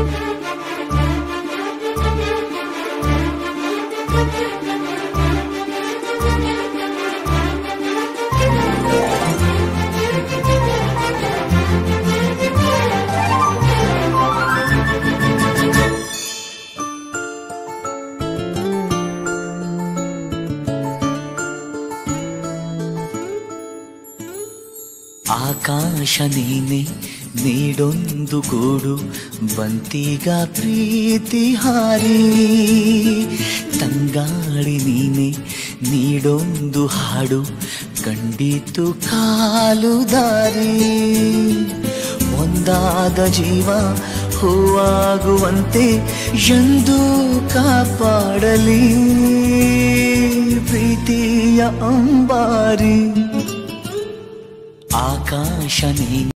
Thank you. ಆಕಾಶ ನೀನೆ ನೀಡೊಂದು ಗೂಡು ಬಂತೀಗ ಪ್ರೀತಿ ಹಾರಿ. ತಂಗಾಳಿ ನೀನೆ ನೀಡೊಂದು ಹಾಡು ಕಂಡಿತು ಕಾಲು ದಾರಿ. ಒಂದಾದ ಜೀವ ಹೂವಾಗುವಂತೆ ಎಂದು ಕಾಪಾಡಲಿ. ಪ್ರೀತಿಯ ಅಂಬಾರಿ. आकाशने